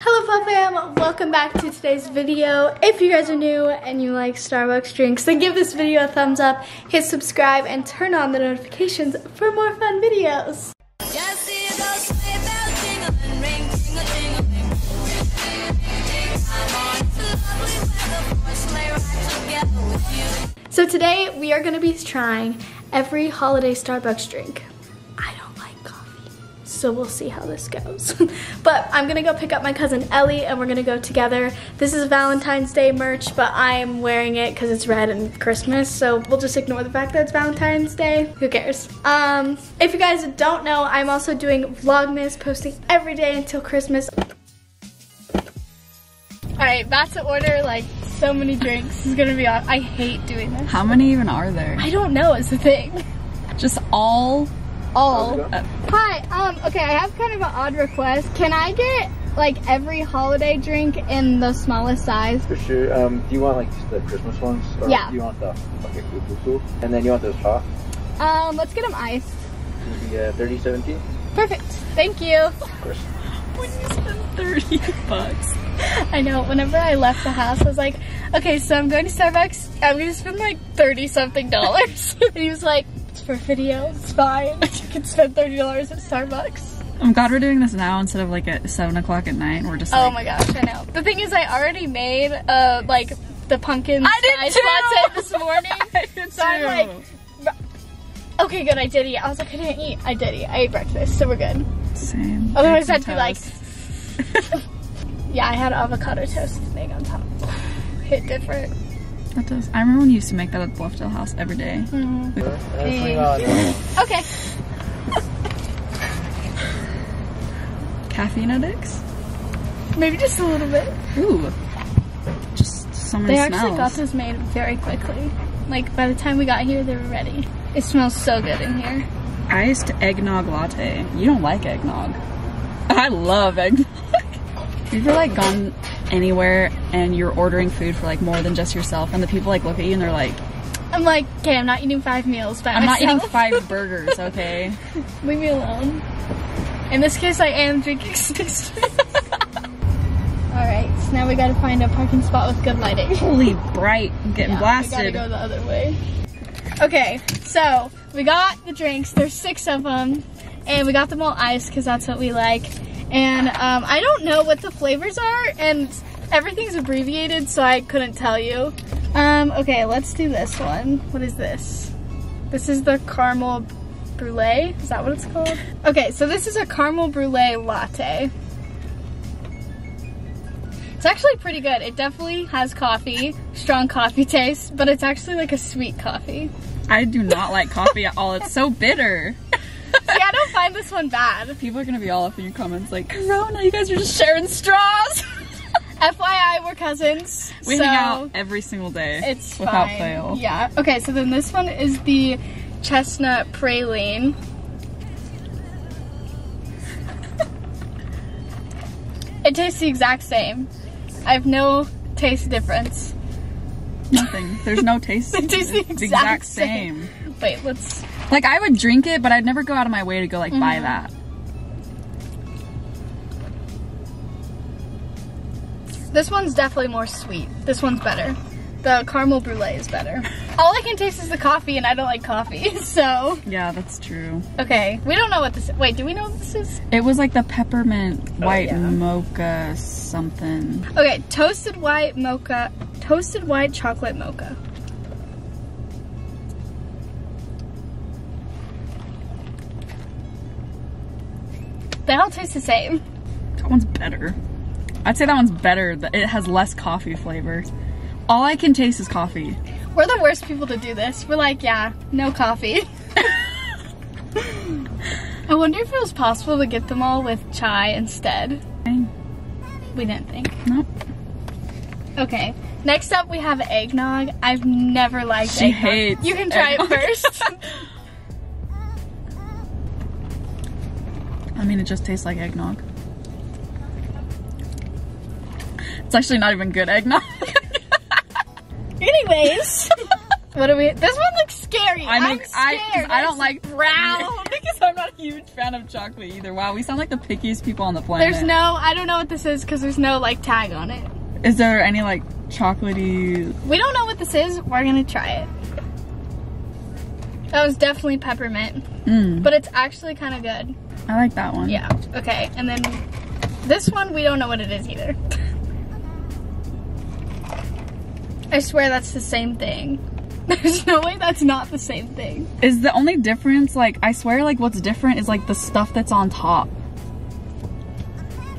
Hello Puff Fam, welcome back to today's video. If you guys are new and you like Starbucks drinks, then give this video a thumbs up, hit subscribe, and turn on the notifications for more fun videos. So today we are gonna be trying every holiday Starbucks drink. So we'll see how this goes. but I'm gonna go pick up my cousin Ellie and we're gonna go together. This is Valentine's Day merch, but I'm wearing it because it's red and Christmas, so we'll just ignore the fact that it's Valentine's Day. Who cares? Um, if you guys don't know, I'm also doing Vlogmas, posting every day until Christmas. All right, about to order like so many drinks. This is gonna be, I hate doing this. How many even are there? I don't know is the thing. Just all? All. Hi, um, okay, I have kind of an odd request. Can I get like every holiday drink in the smallest size? For sure. Um, do you want like just the Christmas ones? Or Yeah. Do you want the okay, cool, cool, cool. And then you want those hot? Um, let's get them iced. The uh, 3017? Perfect. Thank you. Of course. when you spend 30 bucks. I know, whenever I left the house, I was like, okay, so I'm going to Starbucks. I'm going to spend like 30 something dollars. and he was like, it's for video, it's fine. You can spend $30 at Starbucks. I'm glad we're doing this now instead of like at 7 o'clock at night. We're just Oh like, my gosh, I know. The thing is, I already made, uh, like, the pumpkin I did too! latte this morning. I did So I'm like, okay, good, I did eat. I was like, I didn't eat. I did eat. I ate breakfast, so we're good. Same. Otherwise, I'd be like, yeah, I had avocado toast egg on top. Hit different. That does. I remember when you used to make that at the Bluffdale house every day. Mm. On. Okay. Caffeine addicts? Maybe just a little bit. Ooh. Just so many They actually got this made very quickly. Like, by the time we got here, they were ready. It smells so good in here. Iced eggnog latte. You don't like eggnog. I love eggnog. Ever like gone anywhere and you're ordering food for like more than just yourself and the people like look at you and they're like, I'm like, okay, I'm not eating five meals by I'm not eating five burgers, okay? Leave me alone. In this case, I am drinking six. Alright, so now we gotta find a parking spot with good lighting. Holy bright, I'm getting Yeah, blasted. We gotta go the other way. Okay, so we got the drinks. There's six of them, and we got them all iced because that's what we like. And um, I don't know what the flavors are, and everything's abbreviated, so I couldn't tell you. Um, okay, let's do this one. What is this? This is the caramel brulee. Is that what it's called? Okay, so this is a caramel brulee latte. It's actually pretty good. It definitely has coffee, strong coffee taste, but it's actually like a sweet coffee. I do not like coffee at all. It's so bitter. See, I find this one bad. People are gonna be all up in your comments like, Corona, you guys are just sharing straws. FYI, we're cousins. we so hang out every single day. It's without fine. fail. Yeah. Okay, so then this one is the chestnut praline. it tastes the exact same. I have no taste difference. Nothing. There's no taste. It tastes the It's exact same. Wait, let's. Like I would drink it, but I'd never go out of my way to go like Mm-hmm. buy that. This one's definitely more sweet. This one's better. The caramel brulee is better. All I can taste is the coffee, and I don't like coffee. So, Yeah, that's true. okay. We don't know what this is. Wait, do we know what this is? It was like the peppermint white Oh, yeah. mocha something. Okay, toasted white mocha. Toasted white chocolate mocha. They all taste the same. That one's better. I'd say that one's better. It has less coffee flavor. All I can taste is coffee. We're the worst people to do this. We're like, yeah, no coffee. I wonder if it was possible to get them all with chai instead. We didn't think. Nope. Okay. Next up, we have eggnog. I've never liked She eggnog. hates You can try eggnog. it first. I mean, it just tastes like eggnog. It's actually not even good eggnog. Anyways, what are we? This one looks scary. I'm I'm, ex- I- I don't like- brown. because I'm not not a huge fan of chocolate either. Wow, we sound like the pickiest people on the planet. There's no, I don't know what this is because there's no like tag on it. Is there any like chocolatey? We don't know what this is. We're gonna try it. That was definitely peppermint, Mm, but it's actually kind of good. I like that one. Yeah. Okay. And then this one, we don't know what it is either. I swear that's the same thing. There's no way that's not the same thing. Is the only difference like I swear like what's different is like the stuff that's on top.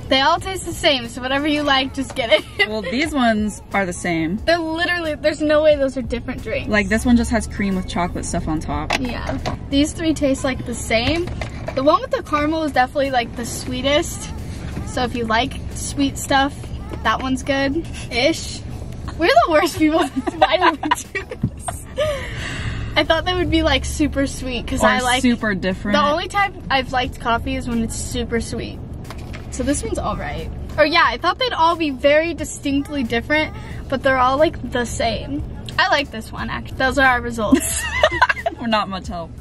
They all taste the same, so whatever you like, just get it. Well, these ones are the same. They're literally, there's no way those are different drinks. Like this one just has cream with chocolate stuff on top. Yeah. These three taste like the same. The one with the caramel is definitely like the sweetest. So if you like sweet stuff, that one's good ish. We're the worst people. Why did we do this? I thought they would be like super sweet because I like super different. the only time I've liked coffee is when it's super sweet. So this one's alright. Or yeah, I thought they'd all be very distinctly different, but they're all like the same. I like this one actually. Those are our results. We're not much help.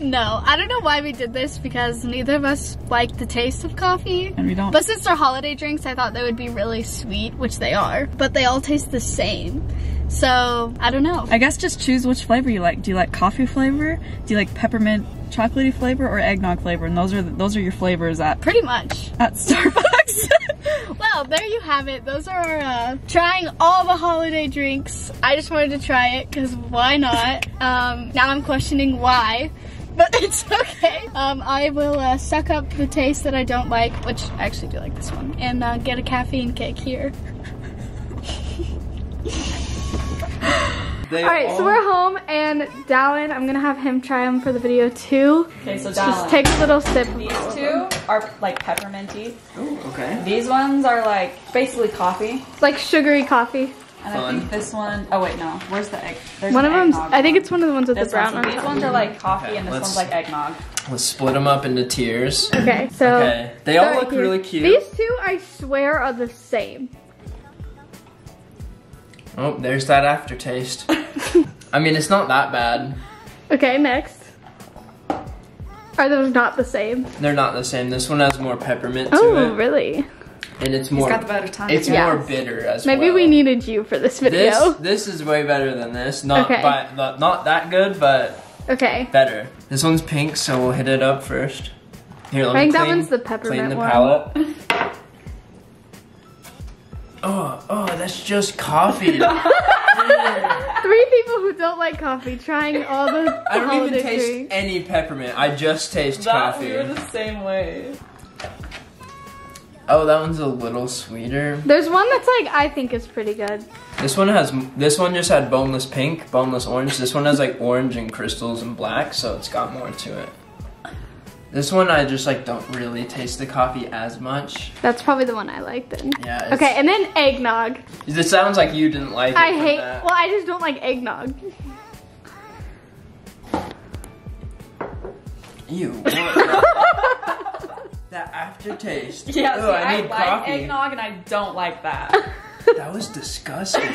No, I don't know why we did this because neither of us like the taste of coffee. And we don't But since they're holiday drinks, I thought they would be really sweet, which they are. But they all taste the same. So, I don't know. I guess just choose which flavor you like. Do you like coffee flavor? Do you like peppermint chocolatey flavor or eggnog flavor? And those are those are your flavors at Pretty much. at Starbucks. Well, there you have it. Those are our, uh, trying all the holiday drinks. I just wanted to try it because why not? Um, now I'm questioning why. But it's okay. Um, I will uh, suck up the taste that I don't like, which I actually do like this one, and uh, get a caffeine kick here. They All right, so we're home, and Dallin, I'm gonna have him try them for the video too. okay, so Just take a little sip. These two are like pepperminty. Ooh, okay. These ones are like basically coffee. It's like sugary coffee. And Fun. I think this one, oh wait, no. Where's the egg? There's One of them's, eggnog I think it's one of the ones with this the brown one. So these ones are like coffee Okay, and this one's like eggnog. Let's split them up into tiers. Okay, so. Okay. They all look here. really cute. These two, I swear, are the same. Oh, there's that aftertaste. I mean, it's not that bad. Okay, next. Are those not the same? They're not the same. This one has more peppermint to Oh, it, really? and it's He's more. got the better time. It's Yeah. more bitter as Maybe well. we needed you for this video. This this is way better than this. Not Okay. by not, not that good, but Okay. better. This one's pink, so we'll hit it up first. Here, let I me think that one's the peppermint clean peppermint the one. palate. Oh, oh, that's just coffee. Three people who don't like coffee trying all the I don't even taste drinks. any peppermint. I just taste coffee. You're the same way. Oh, that one's a little sweeter. There's one that's like I think is pretty good. This one has this one just had boneless pink, boneless orange. This one has like orange and crystals and black, so it's got more to it. This one I just like don't really taste the coffee as much. That's probably the one I like then. Yeah. It's, Okay, and then eggnog. This sounds like you didn't like it. I hate. that. Well, I just don't like eggnog. Ew. what that aftertaste. Yeah, Ew, see, I I, need like coffee. eggnog and I don't like that. That was disgusting.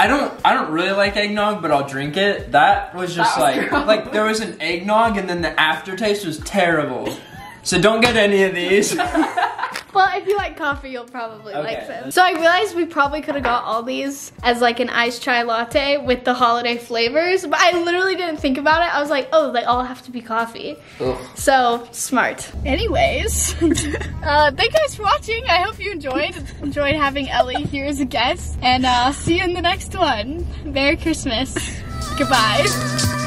I don't I don't really like eggnog, but I'll drink it. That was just That was like gross. like there was an eggnog and then the aftertaste was terrible. So don't get any of these. Well, if you like coffee, you'll probably like Okay. them. So I realized we probably could have got all these as like an iced chai latte with the holiday flavors, but I literally didn't think about it. I was like, oh, they all have to be coffee. Ugh. So smart. Anyways, uh, thank you guys for watching. I hope you enjoyed. Enjoyed having Ellie here as a guest, and uh, see you in the next one. Merry Christmas. Goodbye.